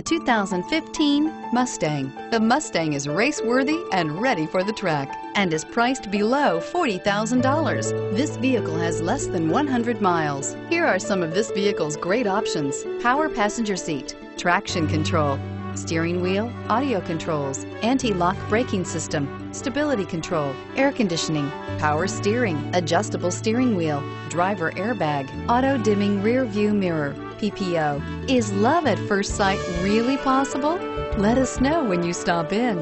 The 2015 Mustang. The Mustang is race-worthy and ready for the track and is priced below $40,000. This vehicle has less than 100 miles. Here are some of this vehicle's great options. Power passenger seat, traction control, steering wheel, audio controls, anti-lock braking system, stability control, air conditioning, power steering, adjustable steering wheel, driver airbag, auto dimming rear view mirror, PPO. Is love at first sight really possible? Let us know when you stop in.